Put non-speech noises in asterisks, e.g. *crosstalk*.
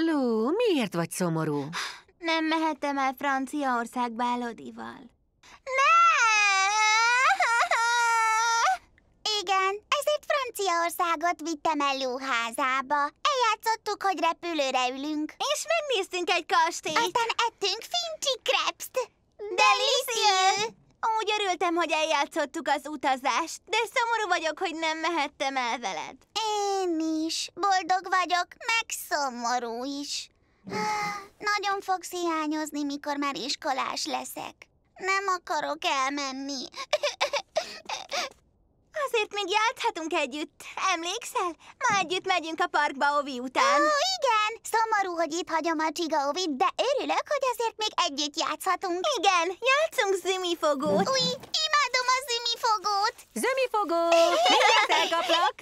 Lú, miért vagy szomorú? Nem mehettem el Franciaországba Elodival. Ne! Igen, ezért Franciaországot vittem el lóházába. Eljátszottuk, hogy repülőre ülünk. És megnéztünk egy kastélyt. Aztán ettünk fincsi krepszt. Delicieux! Úgy örültem, hogy eljátszottuk az utazást, de szomorú vagyok, hogy nem mehettem el veled. Én is. Boldog vagyok, meg szomorú is. *gasps* Nagyon fogsz hiányozni, mikor már iskolás leszek. Nem akarok elmenni. *laughs* Azért még játszhatunk együtt. Emlékszel? Ma együtt megyünk a parkba Ovi után. Ó, igen! Szomorú, hogy itt hagyom a csigaovit, de örülök, hogy azért még együtt játszhatunk. Igen, játszunk zümifogót. Új, imádom a zümifogót! Zömifogó! Mindjárt elkaplak!